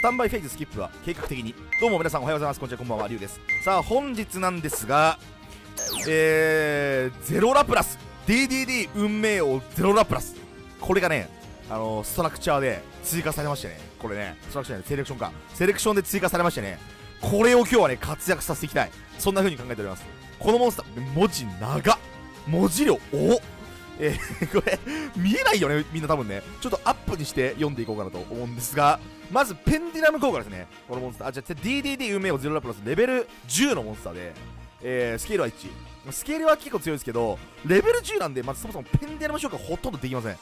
スタンバイフェイズスキップは計画的に。どうも皆さんおはようございます。こんにちは。こんばんは。リュウです。さあ本日なんですがえー、ゼロラプラス。DDD 運命王ゼロラプラス。これがねあのストラクチャーで追加されましてね。これねストラクチャーでセレクションか。セレクションで追加されましてね。これを今日はね活躍させていきたい。そんな風に考えております。このモンスター文字長。文字量おえー、これ見えないよねみんな多分ね。ちょっとアップにして読んでいこうかなと思うんですがまずペンディラム効果ですね。このモンスター。あじゃあ DDD 運命を0ラプラスレベル10のモンスターで、えー、スケールは1スケールは結構強いですけどレベル10なんでまずそもそもペンディラム消化ほとんどできません。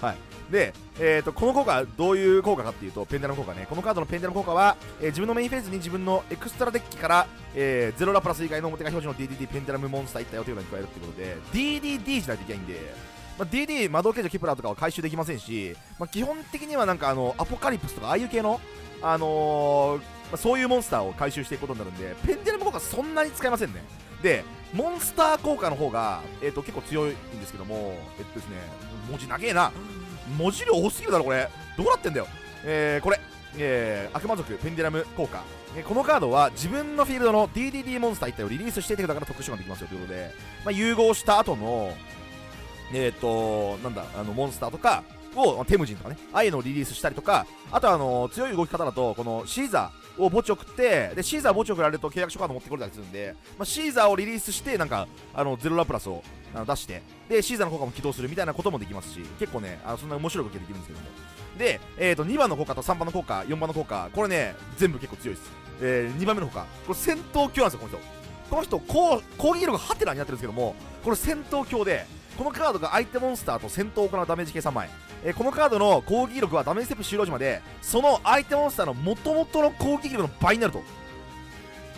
はい、で、えーと、この効果どういう効果かっていうとペンデラム効果ね。このカードのペンデラム効果は、えー、自分のメインフェーズに自分のエクストラデッキから、えー、ゼロラプラス以外の表が表示の DDD ペンデラムモンスター1体をというのに加えるってことで DDD しないといけないんで、まあ、DD 魔導賢者キプラーとかは回収できませんし、まあ、基本的にはなんかあのアポカリプスとかああいう系のあのー、まあ、そういうモンスターを回収していくことになるんでペンデラム効果そんなに使えませんね。でモンスター効果の方が、えーと、結構強いんですけどもえっとですね文字長えな。文字量多すぎるだろこれ。どうなってんだよ。えー、これ。えー、悪魔族ペンデラム効果、えー、このカードは自分のフィールドの DDD モンスター1体をリリースして手札から特殊ができますよということで、まあ、融合した後のえっ、ー、となんだあのモンスターとかを、テムジンとかねああいうのをリリースしたりとかあとあの強い動き方だとこのシーザー。を墓地送ってでシーザー墓地送られると契約書カード持ってこれたりするんで、まあ、シーザーをリリースしてなんかあのゼロラプラスをあの出してでシーザーの効果も起動するみたいなこともできますし結構ねあそんな面白い動きができるんですけどもで、えー、と2番の効果と3番の効果4番の効果これね全部結構強いです、えー、2番目の効果。これ戦闘強なんですよこの人。この人こう攻撃力がハテナになってるんですけどもこれ戦闘強でこのカードが相手モンスターと戦闘を行うダメージ計3枚、えー、このカードの攻撃力はダメージステップ終了時までその相手モンスターの元々の攻撃力の倍になると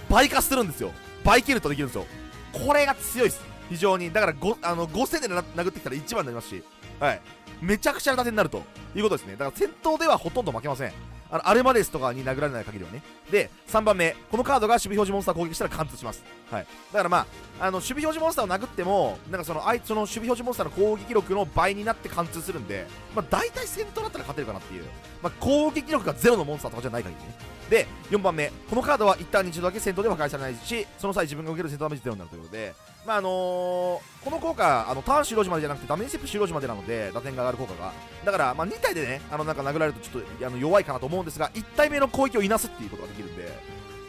倍化するんですよ。倍キルとできるんですよ。これが強いです。非常に。だから 5, あの5000で殴ってきたら1番になりますしはい。めちゃくちゃな打点になるということですね。だから戦闘ではほとんど負けません。あのアルマデスとかに殴られない限りはね。で3番目このカードが守備表示モンスターを攻撃したら貫通します。はい。だからまああの守備表示モンスターを殴ってもなんかそのあいつの守備表示モンスターの攻撃力の倍になって貫通するんでまあ大体戦闘だったら勝てるかなっていう。まあ攻撃力がゼロのモンスターとかじゃない限りね。で4番目このカードは一旦に一度だけ戦闘では破壊されないしその際自分が受ける戦闘ダメージゼロになるということでまああのー、この効果あのターン終了時までじゃなくてダメージステップ終了時までなので打点が上がる効果が。だから、まあ、2体でねあのなんか殴られるとちょっとあの弱いかなと思うんですが1体目の攻撃をいなすっていうことができるんで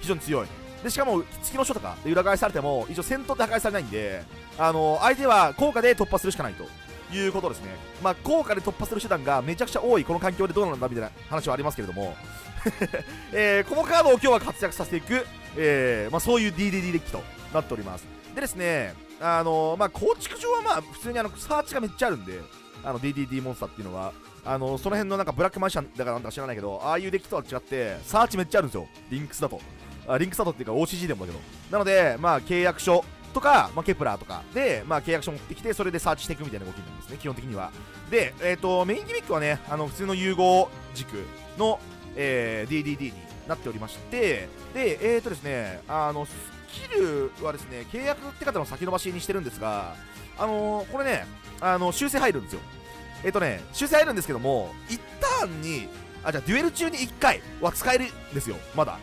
非常に強い。でしかも月の書とかで裏返されても一応戦闘で破壊されないんであの相手は効果で突破するしかないと。いうことですね。まあ効果で突破する手段がめちゃくちゃ多いこの環境でどうなんだみたいな話はありますけれども。えー、このカードを今日は活躍させていく、えーまあ、そういう DDD デッキとなっております。でですねあの、まあ構築上はまあ普通にあのサーチがめっちゃあるんであの DDD モンスターっていうのはあのその辺のなんかブラックマジシャンだからなんか知らないけどああいうデッキとは違ってサーチめっちゃあるんですよ。リンクスだと。あリンクスだとっていうか OCG でもだけど。なのでまあ契約書とか、まあ、ケプラーとか。で、まあ、契約書持ってきてそれでサーチしていくみたいな動きなんですね基本的には。で、えーと、メインギミックはねあの普通の融合軸の、えー、DDD になっておりまして。でえっ、ー、とですねあのキルはですね契約って方の先延ばしにしてるんですがあのー、これねあの修正入るんですよ。えっ、とね修正入るんですけども一旦にあじゃあデュエル中に1回は使えるんですよ。まだ。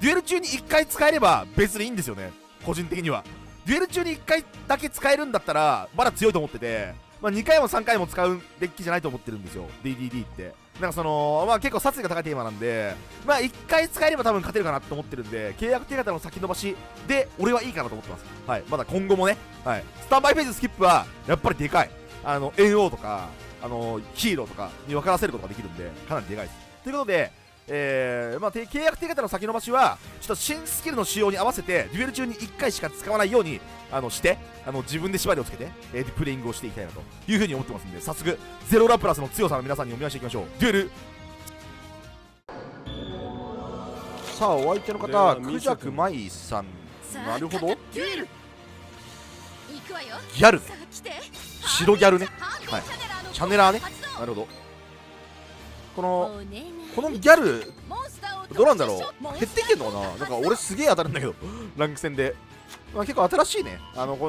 デュエル中に1回使えれば別にいいんですよね。個人的には。デュエル中に1回だけ使えるんだったらまだ強いと思ってて、まあ、2回も3回も使うデッキじゃないと思ってるんですよ。DDD って。なんかそのまあ結構殺意が高いテーマなんでまあ1回使えれば多分勝てるかなと思ってるんで契約手形の先延ばしで俺はいいかなと思ってます。はい。まだ今後もね。はい。スタンバイフェーズスキップはやっぱりでかい。あの NO とかあのヒーローとかに分からせることができるんでかなりでかいです。ということでえーまあ、契約手形の先延ばしはちょっと新スキルの仕様に合わせてデュエル中に1回しか使わないようにあのしてあの自分で縛りをつけて、えー、プレイングをしていきたいなというふうに思ってますんで早速ゼロラプラスの強さの皆さんにお見合いしていきましょう。デュエル。さあお相手の方クジャクマイさん。なるほど。ギャル白ギャルね。はい。チャネラーね。なるほどこのこのギャルどうなんだろう。減ってきてんのかな？なんか俺すげえ当たるんだけど。ランク戦で、まあ、結構新しいね。あのこ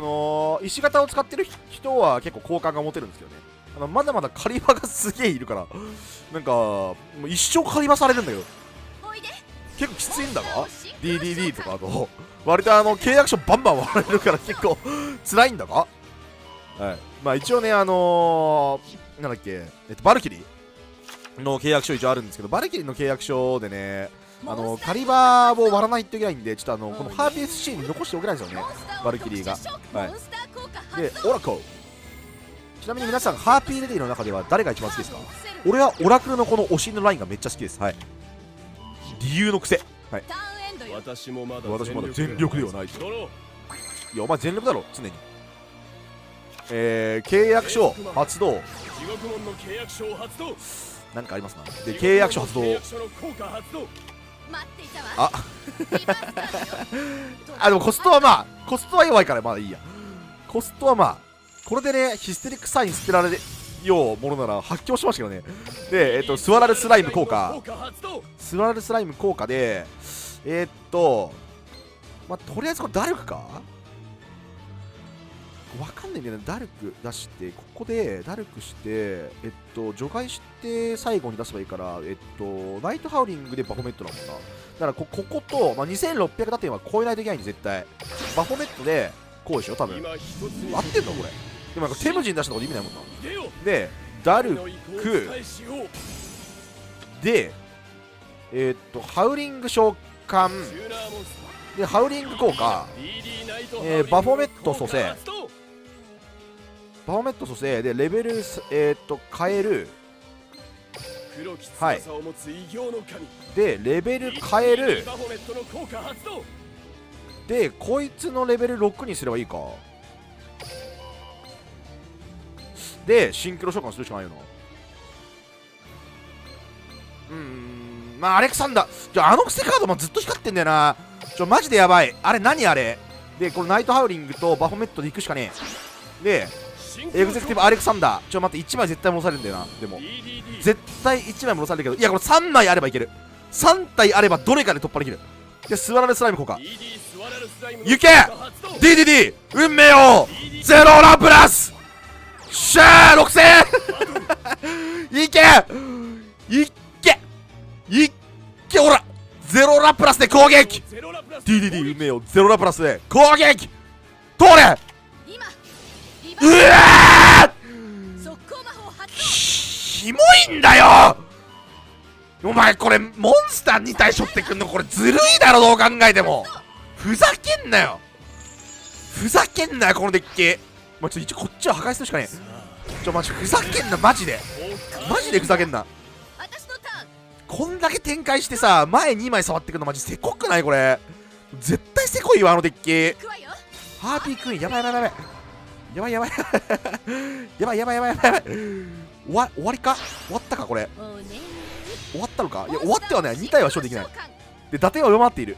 の石型を使ってる人は結構好感が持てるんですけどね。あのまだまだカリバがすげえいるから。なんかもう一生カリバされるんだけど。結構きついんだが DDD とかあと。割とあの契約書バンバン割られるから結構辛いんだがはい。まあ一応ねあのー、なんだっけ、えっと、バルキリーの契約書一応あるんですけどバルキリーの契約書でねあのカリバーを割らないといけないんでちょっとあのこのハーピー SC に残しておけないんですよねバルキリーが。はい。でオラクルちなみに皆さんハーピーレディの中では誰が一番好きですか？俺はオラクルのこのお尻のラインがめっちゃ好きです。はい。理由の癖。はい。私もまだ私まだ全力で。はないと。いやお前全力だろ常に。えー、契約書発動何かありますかで契約書発動。あ。あでもコストはまあコストは弱いからまだいいや。コストはまあこれでねヒステリックサイン捨てられるようものなら発狂しましたけどね。でえっ、とスワラルスライム効果。スワラルスライム効果でえーっとまあとりあえずこれダルクか？わかんないんだよねダルク出してここでダルクしてえっと除外して最後に出せばいいからえっとナイトハウリングでバフォメットなんな。だからこここと、まあ、2600打点は超えないといけないんで絶対。バフォメットでこうでしょ多分。合ってんのこれ。でもなんかテムジン出したこと意味ないもんな。でダルク。でえーっとハウリング召喚。でハウリング効果。えーバフォメット蘇生。発動バフォメット蘇生でレベルすえーっと変える。黒き翼を持つ異形の神。でレベル変える。でこいつのレベル6にすればいいか。でシンクロ召喚するしかないよな。うーんまあアレクサンダー。じゃああの癖カードもずっと光ってんだよな。ちょマジでやばい。あれ何あれ？でこれナイトハウリングとバフォメットで行くしかねえ。でエグゼクティブアレクサンダーちょ待って1枚絶対戻されるんだよな。でも。絶対1枚戻されるけどいやこれ3枚あればいける。3体あればどれかで突破できる。でスワラルスライム効果 DD スワラルスライムの行け！DDD 運命をゼロラプラス。シャー6000いけいっけ！いっけ！ほらゼロラプラスで攻撃。DDD 運命をゼロラプラスで攻撃。通れうわーひもいんだよ。お前これモンスター2体背負ってくんのこれずるいだろどう考えても。ふざけんなよ。ふざけんなよこのデッキ。まあ、ちょ一応こっちは破壊するしかねえ。ちょマジふざけんなマジで。マジでふざけんな。こんだけ展開してさ前2枚触ってくるのマジせこくないこれ。絶対せこいわあのデッキ。ハーピークイーンやばいやばいやばい。やばいやばいやばいやばいやばいやばいやばい終わ終わりか？終わったかこれ。終わったのか？いや終わってはない2体は処理できない。で伊達は上回っている。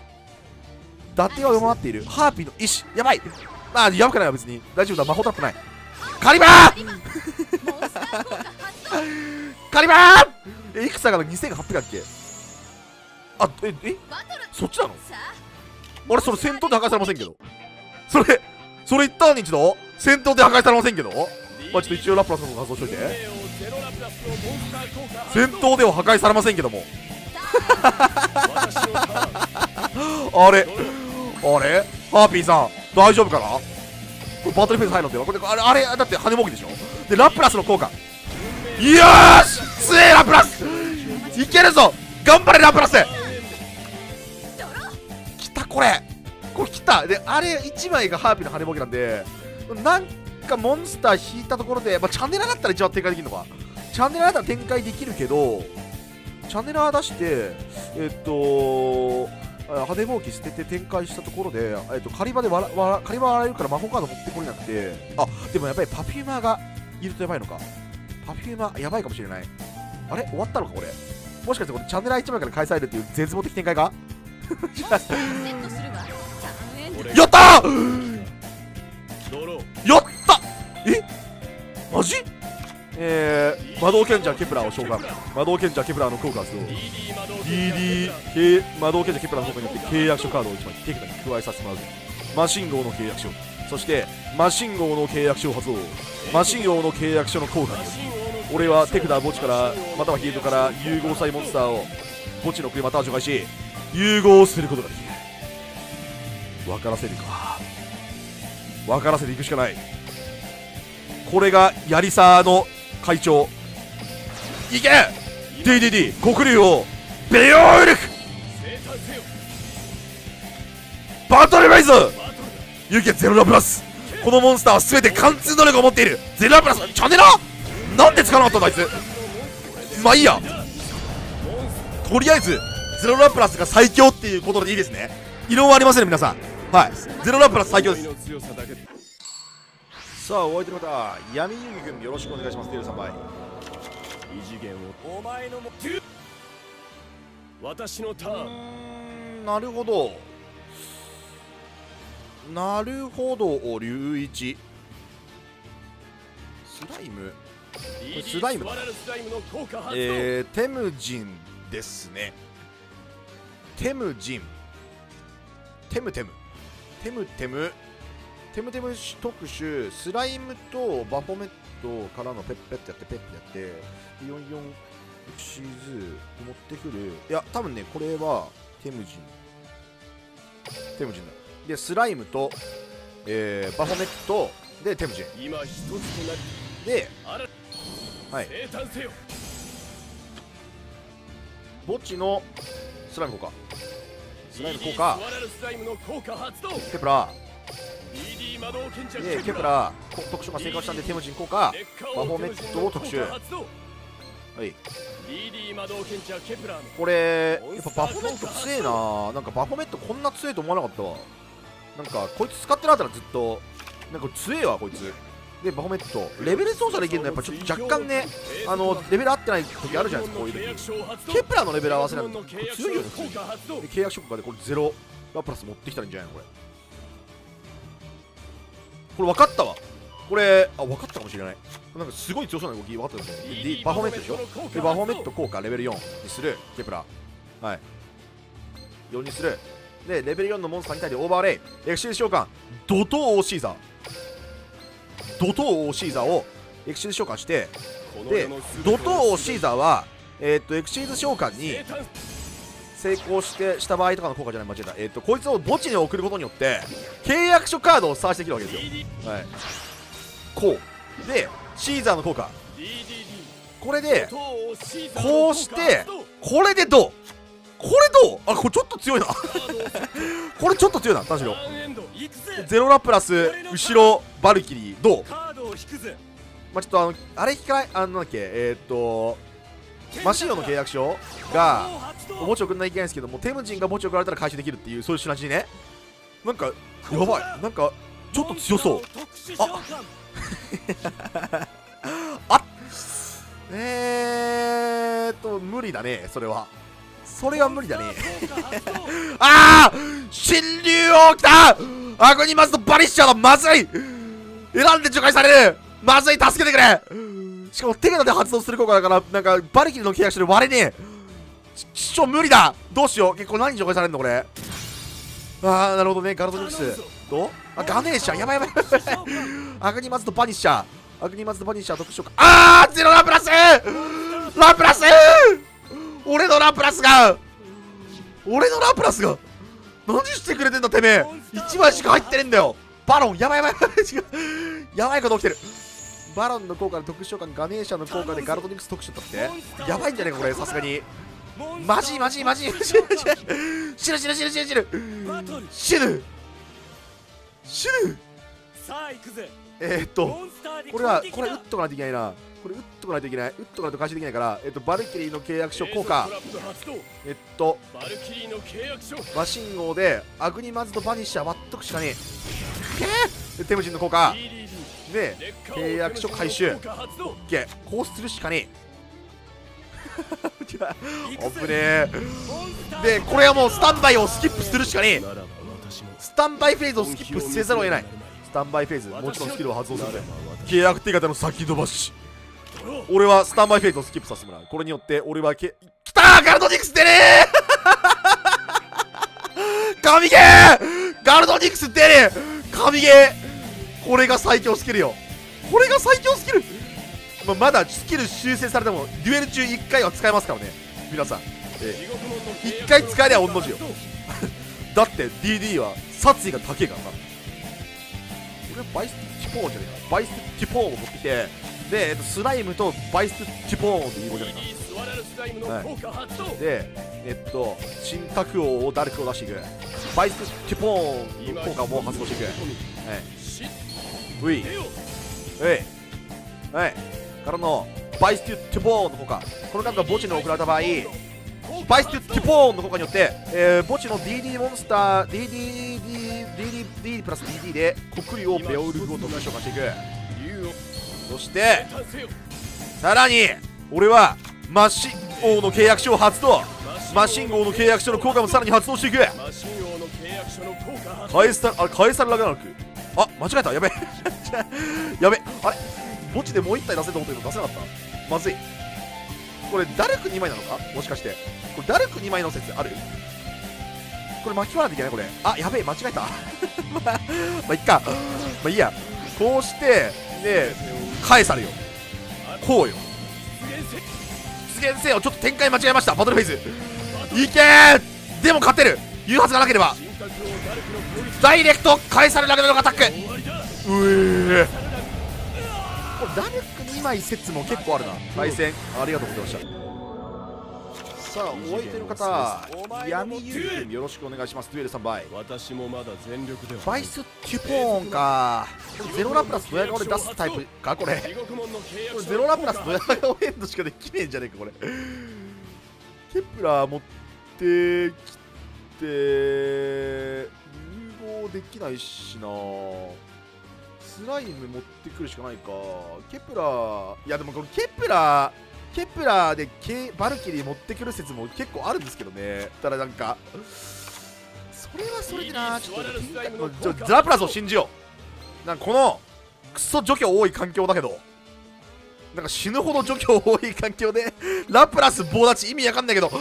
伊達は上回っている。ハーピーの意志。やばい。まあやばくないわ別に。大丈夫だ。魔法タップない。カリバーカリバーえいくつだから2800だっけあええそっちなのあれそれ戦闘で破壊されませんけどそれそれ言ったのに一度戦闘で破壊されませんけど？まあちょっと一応ラプラスの方発動しといて。戦闘では破壊されませんけども。あれ？あれ？ハーピーさん大丈夫かな？これバトルフェーズ入るんだよこれあれあれ？だって羽もぎでしょ？でラプラスの効果。よーし！強えラプラス！いけるぞ！頑張れラプラス！きたこれ。これきた。であれ1枚がハーピーの羽もぎなんでなんかモンスター引いたところで、まあ、チャンネラーだったら一番展開できるのか。チャンネラーだったら展開できるけどチャンネラー出してえっとあ派手ぼうき捨てて展開したところで、えっと、狩り場でわらわら狩り場割られるから魔法カード持ってこれなくて。あでもやっぱりパフューマーがいるとやばいのか。パフューマーやばいかもしれない。あれ？終わったのかこれ？もしかしてこれチャネラー1枚から返されるっていう絶望的展開か やったーやった！え？マジ？えー、魔導賢者ケプラーを召喚。魔導賢者ケプラーの効果をする DD 魔導 DD 系魔導賢者ケプラーの効果によって契約書カードを1枚手札に加えさせてもらう。マシン号の契約書。そしてマシン号の契約書を発動。マシン号の契約書の効果によって俺は手札墓地からまたはフィールドから融合祭モンスターを墓地の国または除外し融合することができる。分からせるか。分からせていくしかない。これがやりさの会長。いけ！DDD 黒竜王ベヨウルク。バトルライズ！ユキはゼロラプラス。このモンスターは全て貫通能力を持っている。ゼロラプラスチャネラなんで使わなかったんだあいつ。まあいいや。とりあえずゼロラプラスが最強っていうことでいいですね。異論はありませんね皆さん。はい。ゼロラプラス最強です。さあお相手の方闇遊戯君よろしくお願いします。テールさんバイ異次元をお前のも私のターン。なるほど。なるほど龍一。スライム。れスライムだ。えー、テムジンですね。テムジン。テムテムテムテム。テムテム特殊スライムとバフォメットからのペッペッてやってペッてやって44エクシーズ持ってくる。いや多分ねこれはテムジン。テムジンだ。でスライムと、えー、バフォメットでテムジン。今一つとなりではい墓地のスライム効果スライム効果。ケプラでケプラ特殊が成功したんでテムジン効果。バフォメットを特殊。はい。これやっぱバフォメット強えな。なんかバフォメットこんな強いと思わなかったわ。なんかこいつ使ってなかったらずっと。なんか強えわこいつでバフォメットレベル操作できるのはやっぱちょっと若干ねあのレベル合ってない時あるじゃないですかこういう時。ケプラーのレベル合わせないとこれ強いよねで契約書とかでこれゼロラプラス持ってきたらいいんじゃないのこれ。これ分かったわ。これあ分かったかもしれない。なんかすごい強そうな動き分かったですね。でバフォメットでしょ？でバフォメット効果レベル4にするケプラ。ーはい。4にする。でレベル4のモンスターに対してオーバーレイ。エクシーズ召喚。怒涛王シーザー。怒涛王シーザーをエクシーズ召喚してで怒涛王シーザーはえーっとエクシーズ召喚に成功してした場合とかの効果じゃない間違えた。えーっとこいつを墓地に送ることによって契約書カードを探してできるわけですよ。はい。こう。でシーザーの効果。これでこうしてこれでどう？これどう？あこれちょっと強いな。これちょっと強いな田代。ゼロラプラス後ろバルキリーどう？まあちょっとあのあれ引かないあのなんだっけ？えー、っとマシーオの契約書が墓地送んないといけないんですけどもテムジンが墓地送られたら回収できるっていうそういうシナジーね。なんかやばい。なんかちょっと強そう。あえーっと無理だねそれはそれは無理だね。ああ新竜王来た。アグニマスとバリッシャーだ。まずい。選んで除外される。まずい助けてくれ。しかも手札で発動する効果だからなんかバリキリの契約書で割れねえ。ちちょ無理だ。どうしよう。結構何除外されるのこれ。ああなるほどね。ガルドニクス。とあガネーシャやばいやばいやばい。アグニマズとバニッシャー。アグニマズとバニッシャー特殊効果。あゼロラプラス。ラプラス俺のラプラスが俺のラプラスが何してくれてんだてめえ。1枚しか入ってねえんだよ。バロン。やばいやばい。やばい違うやばいこと起きてる。バロンの効果で特殊召喚ガネーシャの効果でガルドニクス特殊だって。やばいんじゃねえかこれさすがに。マジマジマジ。死ぬ死ぬ死ぬ死ぬ死ぬ死ぬ。死ぬ。死ぬ。えー、っとこれはこれ打っとかないといけないなこれ打っとかないといけない。打っとかないと回収できないからえっとバルキリーの契約書効果。えっとバルキリーの契約書。マシン号でアグニマズとバニッシャー割っとくしかねえ。でテムジンの効果。で契約書回収。効果発動。けこうするしかねえ。違う行くぜ。危ねでこれはもうスタンバイをスキップするしかねえ。スタンバイフェーズをスキップせざるを得ない。スタンバイフェーズもちろんスキルを発動する契約手形の先延ばし俺はスタンバイフェーズをスキップさせてもらう。これによって俺はけきたーガルドニクス出ねー 神ゲーガルドニクス出ねー神ゲーこれが最強スキルよ。これが最強スキル。ままだスキル修正されてもデュエル中1回は使えますからね。皆さん。ええ一回使えりゃ御の字よ。だって DD は殺意が高えからな俺バイスポーンじゃねえかバイスティポーンを持ってきてで、えっと、スライムとバイスティポーンでいい子じゃねえかスワラルスライムの効果発動で、えっと、新卓王をダルクを出していく。バイスティポーンの効果も発動していく。はい。しウィ手をはい。はい。からの、バイスティポーンの効果。このカードが墓地に送られた場合、バイスティポーンの効果によって、えー、墓地の DD モンスター、DD、DD、DD プラス DD で国竜をベオルフごと無償化していく。そして、さらに、俺は、マシン王の契約書を発動。マシン王の契約書の効果もさらに発動していく。マシン王の契約書の効果発動カエサルあカエサルラグナロク。あ間違えた。やべ やべあれ？墓地でもう一体出せると思ったけど出せなかった。まずい。これダルク2枚なのか？もしかして。これダルク2枚の説ある？これ巻き割らなきゃいけない？これ。あやべえ間違えた。まあいっか。まあいいや。こうしてでカエサルよ。こうよ。出現せよ。ちょっと展開間違えました。バトルフェイズいけー！でも勝てる。言うはずがなければ。ダイレクトカエサルラグナロクアタック。うえこれダルク2枚説も結構あるな。対戦。ありがとうございました。さあお相手の方闇ユー君よろしくお願いします。デュエル3倍。私もまだ全力で。はバイステュポーンか。ゼロラプラスドヤ顔で出すタイプかこれ。これゼロラプラスドヤ顔エンドしかできねえんじゃねえかこれ。ケプラー持ってきて融合できないしなスライム持ってくるしかないか。ケプラーいやでもこのケプラーケプラーでケバルキリー持ってくる説も結構あるんですけどね。ただなんかそれはそれでなちょっとちラプラスを信じよう。なんかこのクソ除去多い環境だけど。なんか死ぬほど除去多い環境でラプラス棒立ち意味わかんないけど。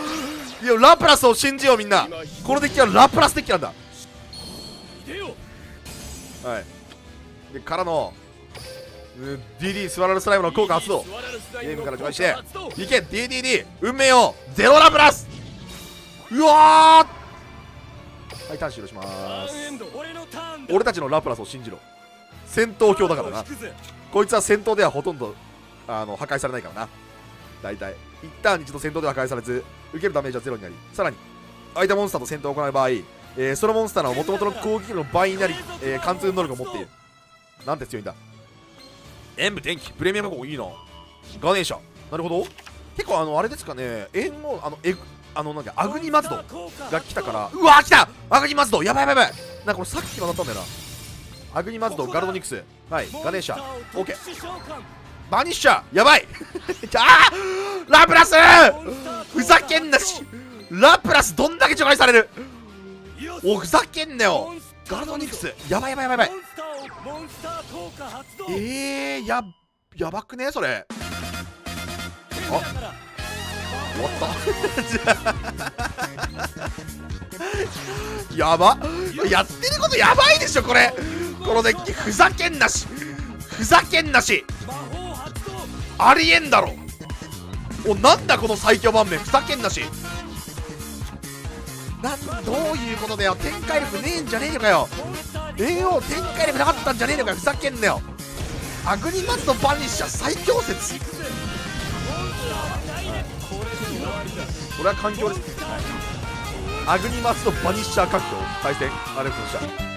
いやラプラスを信じようみんな。このデッキはラプラスデッキなんだ。はいでからの DD スワラルスライムの効果発動。ゲームから除外していけ DDD 運命をゼロラプラス。うわーはいターン終了しまーす。俺たちのラプラスを信じろ。戦闘狂だからな。こいつは戦闘ではほとんどあの破壊されないからな。大体。一旦一度戦闘では破壊されず受けるダメージはゼロになり。さらに相手モンスターと戦闘を行う場合、えーそのモンスターの元々の攻撃力の倍になり、えー貫通能力を持っている。なんて強いんだ。演武電気プレミアム号いいな。ガネーシャ。なるほど。結構あのあれですかね。援護あのえあのなんかアグニマズドが来たから。うわー来た！アグニマズド！やばいやばいやばい。なんかこれさっきのだったんだよな。アグニマズドガルドニクス。はいガネーシャ。オッケー。バニッシャー！やばい。あー！ラプラス！ふざけんなし。ラプラスどんだけ除外される。おふざけんなよ。ガルドニクス。やばいやばいやばい。えー、ややばくね？それ。終わった。やば。やってることやばいでしょこれ。このデッキふざけんなし。ふざけんなし。ありえんだろ。おなんだこの最強盤面。ふざけんなし。なんどういうことだよ。展開力ねえんじゃねえのかよモンスターに AO 展開力なかったんじゃねえのかふざけんなよ。アグニマスのバニッシャー最強説。これは環境です、アグニマスとバニッシャー環境対戦。ありがとうございました